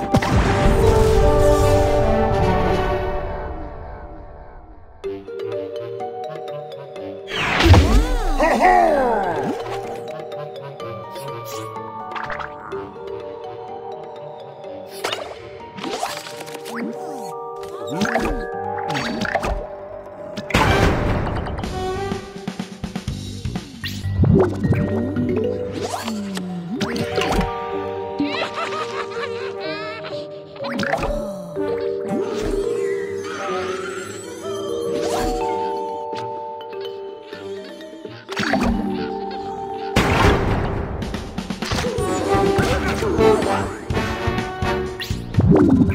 Thank Thank